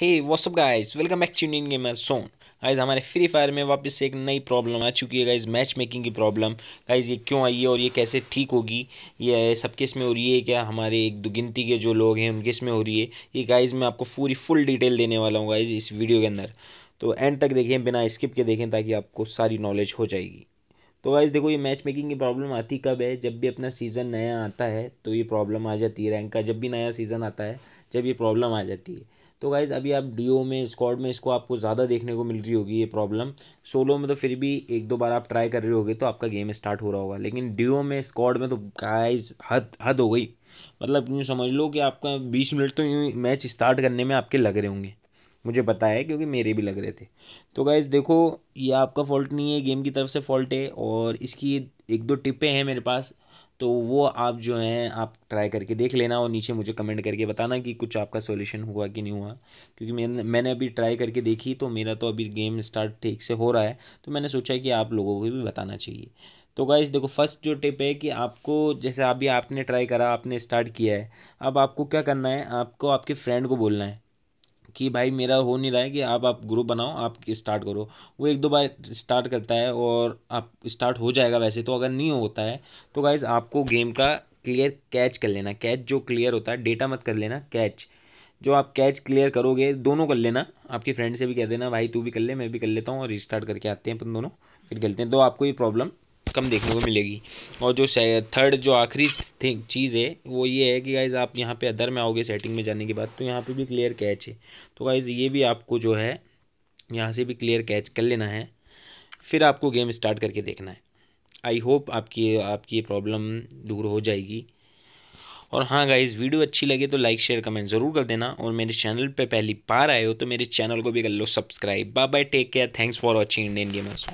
Hey WhatsApp guys welcome back to Indian gamer zone guys हमारे free fire में वापस से एक नई प्रॉब्लम आ चुकी है गाइस मैच मेकिंग की प्रॉब्लम गाइस ये क्यों आई है और ये कैसे ठीक होगी? ये सबके इसमें हो रही है? क्या हमारे एक दो गिनती के जो लोग हैं उनके इसमें हो रही है? ये गाइज़ मैं आपको पूरी फुल डिटेल देने वाला हूँ गाइज़ इस वीडियो के अंदर. तो एंड तक देखें, बिना स्किप के देखें, ताकि आपको सारी नॉलेज हो जाएगी. तो वाइज देखो ये मैच मेकिंग की प्रॉब्लम आती कब है? जब भी अपना सीज़न नया आता है तो ये प्रॉब्लम आ जाती है रैंक का। जब भी नया सीज़न आता है, जब ये प्रॉब्लम आ जाती है। तो गाइज़ अभी आप डीओ में स्क्वाड में इसको आपको ज़्यादा देखने को मिल रही होगी ये प्रॉब्लम सोलो में तो फिर भी एक दो बार आप ट्राई कर रहे होगे तो आपका गेम स्टार्ट हो रहा होगा। लेकिन डीओ में स्क्वाड में तो गाइज़ हद हद हो गई। मतलब यूँ समझ लो कि आपका बीस मिनट तो यूँ मैच स्टार्ट करने में आपके लग रहे होंगे। मुझे पता है, क्योंकि मेरे भी लग रहे थे। तो गाइज़ देखो, ये आपका फॉल्ट नहीं है गेम की तरफ़ से फॉल्ट है, और इसकी एक दो टिपें हैं मेरे पास तो वो आप जो हैं, आप ट्राई करके देख लेना, और नीचे मुझे कमेंट करके बताना कि कुछ आपका सॉल्यूशन हुआ कि नहीं हुआ। क्योंकि मैंने मैंने अभी ट्राई करके देखी तो मेरा तो अभी गेम स्टार्ट ठीक से हो रहा है तो मैंने सोचा कि आप लोगों को भी बताना चाहिए। तो गाइस देखो फ़र्स्ट जो टिप है कि आपको, जैसे अभी आपने ट्राई करा, आपने स्टार्ट किया है, अब आपको क्या करना है, आपको आपके फ्रेंड को बोलना है। कि भाई मेरा हो नहीं रहा है कि आप आप ग्रुप बनाओ, आप स्टार्ट करो। वो एक दो बार स्टार्ट करता है और आप स्टार्ट हो जाएगा वैसे तो अगर नहीं होता है तो गाइज़ आपको गेम का क्लियर कैच कर लेना। कैच जो क्लियर होता है डेटा मत कर लेना कैच जो आप कैच क्लियर करोगे, दोनों कर लेना। आपके फ्रेंड से भी कह देना, भाई तू भी कर ले, मैं भी कर लेता हूँ और रिस्टार्ट करके आते हैं अपन दोनों, फिर खेलते हैं। तो आपको ये प्रॉब्लम कम देखने को मिलेगी। और जो थर्ड जो आखिरी थिंग चीज़ है, वो ये है कि गाइज़ आप यहाँ पे अदर में आओगे सेटिंग में जाने के बाद तो यहाँ पे भी क्लियर कैच है। तो गाइज़ ये भी आपको जो है, यहाँ से भी क्लियर कैच कर लेना है। फिर आपको गेम स्टार्ट करके देखना है। आई होप आपकी आपकी ये प्रॉब्लम दूर हो जाएगी। और हाँ गाइज़ वीडियो अच्छी लगे तो लाइक शेयर कमेंट ज़रूर कर देना। और मेरे चैनल पे पहली बार आए हो तो मेरे चैनल को भी कर लो subscribe bye bye take care thanks for watching Indian gamers